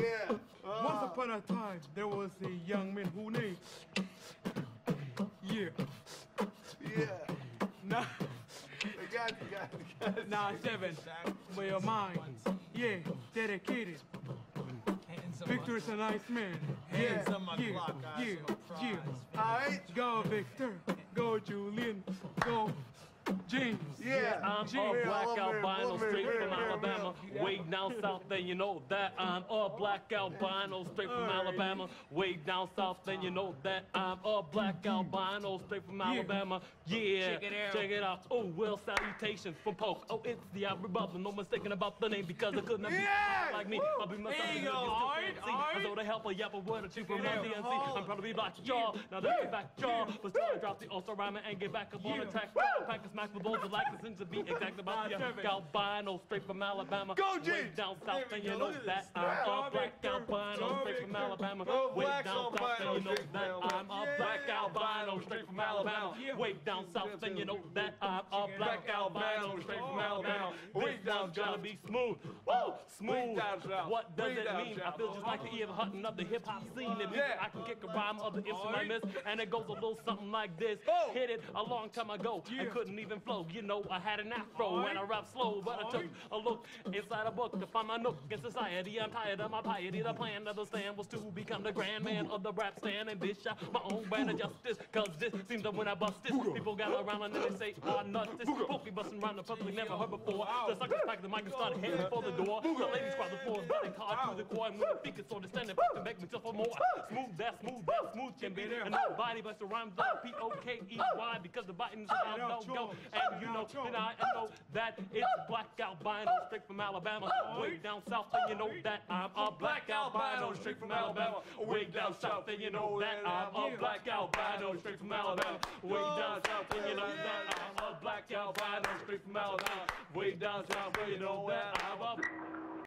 Yeah. Uh, Once upon a time, there was a young man who named. Yeah. Yeah. Nah, I got you, got you, got you. nah, seven. Where your mind? Yeah, dedicated. Victor is a nice man. Hands yeah, on my yeah, clock, yeah, yeah. All right. Go, Victor. Go, Julien. Go, James. Yeah. I'm Gee, a black albino straight from Alabama. Way down south, then you know that I'm a black albino straight from Alabama. Way down south, then you know that I'm a black albino straight from Alabama. Yeah, Check it out. Check it out. Oh, well, salutations from Poke. Oh, it's the Ivory Bubble. No mistaken about the name because I could not Yeah! be like me. I'll be myself. There you go. I so the help a yap a word or two from my. DNC. I'm proud to be black jaw. Now that's the back jaw. But still, I drop the also rhyming and get back up on track. Pack a smack with those that like to be exact about the seven. albino straight from Alabama. Go, G! Way down south, and you know that. I'm a black albino straight from. Alabama. Go, Way down south, and you know that I'm a black albino straight from Alabama. Way down south, and you know that I'm a black albino straight from Alabama. Way This down one's gonna be smooth. Oh, smooth. Way down south. What does it mean? I feel just like the Eve Hutton of the hip hop scene. It means I can kick a rhyme of the instrument miss, and it goes a little something like this. Hit it a long time ago. I couldn't even flow. You know, I had an afro and I rap slow, but I took a look inside a book to find my nook in society. I'm tired of my piety. The plan of the stand was to become the grand man of the rap stand and dish out my own brand of justice. Cause this seems that when I bust this, people gather around and then they say, ah, oh, nuts. This pokey busting around the public never heard before. The suckers pack the mic and started heading for the door. The ladies crowd the floor, running hard through the core. And when the speakers saw the standing back to beg me just for more. Smooth, that smooth, that smooth can be. And nobody but the rhymes on P O K E Y because the biting's around don't go. And you know, and I know that it's black albino straight from Alabama. Way down south, and you know that I'm a black albino straight from Alabama. Way down south, and you know that I'm a black albino straight from Alabama. Way down south, and you know that I'm a black albino straight from Alabama. Way down south, you know that I'm a